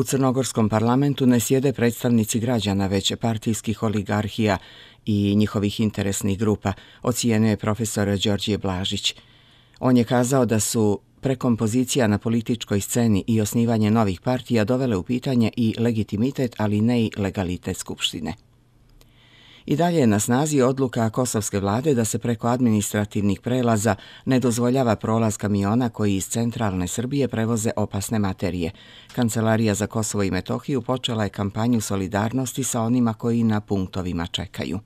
U Crnogorskom parlamentu ne sjede predstavnici građana, već partijskih oligarhija i njihovih interesnih grupa, ocijenuje profesor Đorđije Blažić. On je kazao da su prekompozicija na političkoj sceni i osnivanje novih partija dovele u pitanje i legitimitet, ali ne i legalitet Skupštine. I dalje je na snazi odluka kosovske vlade da se preko administrativnih prelaza ne dozvoljava prolaz kamiona koji iz centralne Srbije prevoze opasne materije. Kancelarija za Kosovo i Metohiju počela je kampanju solidarnosti sa onima koji na punktovima čekaju.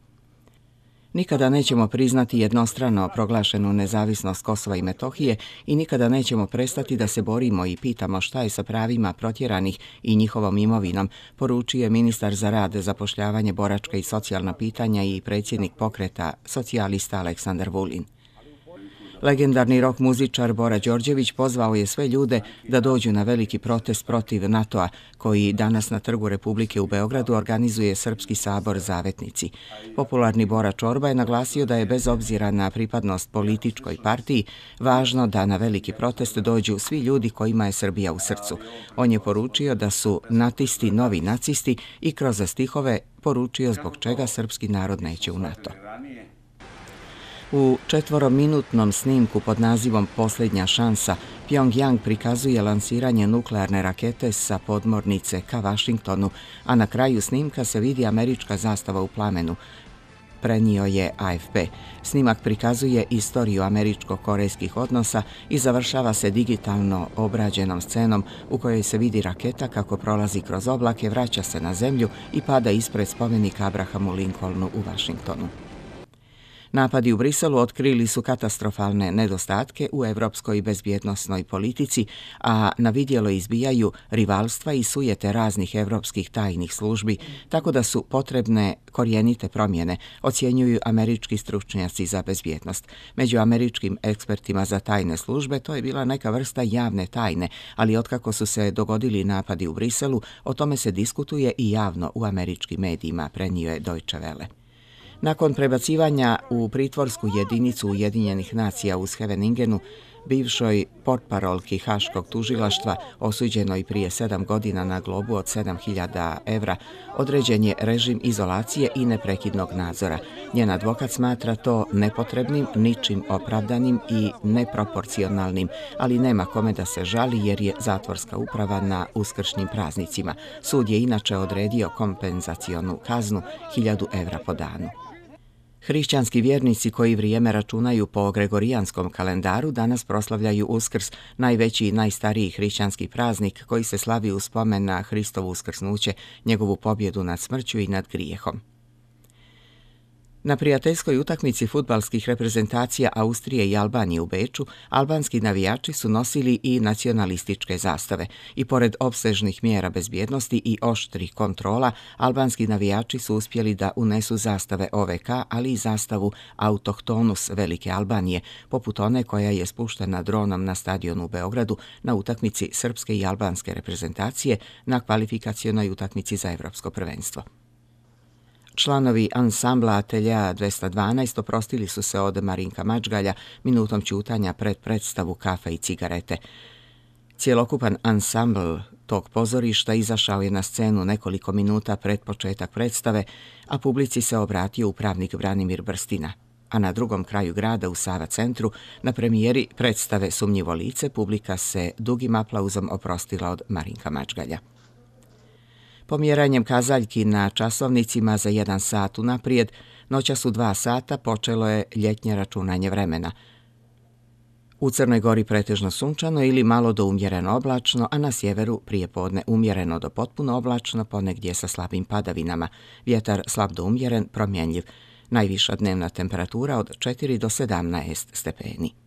Nikada nećemo priznati jednostrano proglašenu nezavisnost Kosova i Metohije i nikada nećemo prestati da se borimo i pitamo šta je sa pravima protjeranih i njihovom imovinom, poručuje ministar za rade, zapošljavanje, boračka i socijalna pitanja i predsjednik pokreta socijalista Aleksandar Vulin. Legendarni rok muzičar Bora Đorđević pozvao je sve ljude da dođu na veliki protest protiv NATO-a, koji danas na Trgu Republike u Beogradu organizuje Srpski sabor Zavetnici. Popularni Bora Čorba je naglasio da je bez obzira na pripadnost političkoj partiji važno da na veliki protest dođu svi ljudi kojima je Srbija u srcu. On je poručio da su natisti novi nacisti i kroz stihove poručio zbog čega srpski narod neće u NATO. U četvorominutnom snimku pod nazivom Posljednja šansa, Pyongyang prikazuje lansiranje nuklearne rakete sa podmornice ka Vašingtonu, a na kraju snimka se vidi američka zastava u plamenu. Prenio je AFP. Snimak prikazuje istoriju američko-korejskih odnosa i završava se digitalno obrađenom scenom u kojoj se vidi raketa kako prolazi kroz oblake, vraća se na zemlju i pada ispred spomenika Abrahamu Lincolnu u Vašingtonu. Napadi u Briselu otkrili su katastrofalne nedostatke u evropskoj bezbjednostnoj politici, a na vidjelo izbijaju rivalstva i sujete raznih evropskih tajnih službi, tako da su potrebne korijenite promjene, ocjenjuju američki stručnjaci za bezbjednost. Među američkim ekspertima za tajne službe to je bila neka vrsta javne tajne, ali otkako su se dogodili napadi u Briselu, o tome se diskutuje i javno u američkim medijima, prenio je Deutsche Welle. Nakon prebacivanja u pritvorsku jedinicu Ujedinjenih nacija u Scheveningenu, bivšoj portparolki Haškog tužilaštva, osuđenoj prije sedam godina na globu od 7000 evra, određen je režim izolacije i neprekidnog nadzora. Njen advokat smatra to nepotrebnim, ničim opravdanim i neproporcionalnim, ali nema kome da se žali jer je zatvorska uprava na uskršnjim praznicima. Sud je inače odredio kompenzacionu kaznu 1000 evra po danu. Hrišćanski vjernici koji vrijeme računaju po gregorijanskom kalendaru danas proslavljaju Uskrs, najveći i najstariji hrišćanski praznik koji se slavi u spomen na Hristovu uskrsnuće, njegovu pobjedu nad smrću i nad grijehom. Na prijateljskoj utakmici futbalskih reprezentacija Austrije i Albanije u Beču, albanski navijači su nosili i nacionalističke zastave i pored obsežnih mjera bezbjednosti i oštrih kontrola, albanski navijači su uspjeli da unesu zastave OVK, ali i zastavu Autohtonus Velike Albanije, poput one koja je spuštena dronom na stadionu u Beogradu na utakmici srpske i albanske reprezentacije na kvalifikacijonoj utakmici za evropsko prvenstvo. Članovi ansambla Atelja 212 oprostili su se od Marinka Mačgalja minutom ćutanja pred predstavu kafe i cigarete. Cijelokupan ansambl tog pozorišta izašao je na scenu nekoliko minuta pred početak predstave, a publici se obratio upravnik Branimir Brstina. A na drugom kraju grada u Sava centru, na premijeri predstave Sumnjivo lice, publika se dugim aplauzom oprostila od Marinka Mačgalja. Pomjeranjem kazaljki na časovnicima za jedan sat unaprijed, noća su dva sata, počelo je ljetnje računanje vremena. U Crnoj gori pretežno sunčano ili malo do umjereno oblačno, a na sjeveru prije podne umjereno do potpuno oblačno, ponegdje sa slabim padavinama. Vjetar slab do umjeren, promjenljiv. Najviša dnevna temperatura od 4 do 17 stepeni.